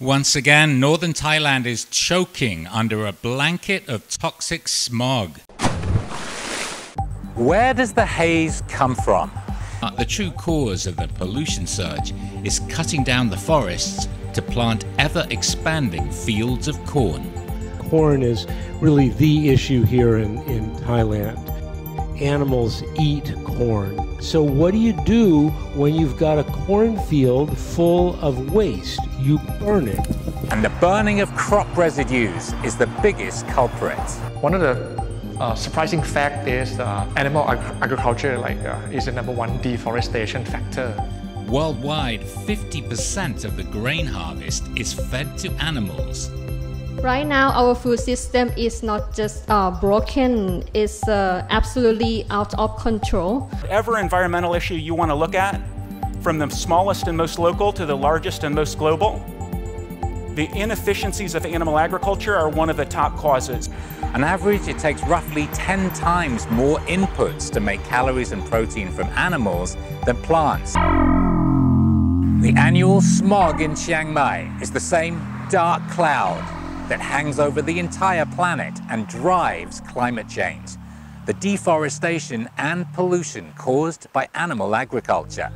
Once again, northern Thailand is choking under a blanket of toxic smog. Where does the haze come from? Uh, the true cause of the pollution surge is cutting down the forests to plant ever expanding fields of corn. Corn is really the issue here in, in Thailand. Animals eat corn. So, what do you do when you've got a cornfield full of waste? You burn it. And the burning of crop residues is the biggest culprit. One of the uh, surprising fact is uh, animal ag agriculture like uh, is the number one deforestation factor. Worldwide, 50% of the grain harvest is fed to animals. Right now, our food system is not just uh, broken, it's uh, absolutely out of control. Whatever environmental issue you want to look at, from the smallest and most local to the largest and most global, the inefficiencies of animal agriculture are one of the top causes. On average, it takes roughly 10 times more inputs to make calories and protein from animals than plants. The annual smog in Chiang Mai is the same dark cloud that hangs over the entire planet and drives climate change. The deforestation and pollution caused by animal agriculture.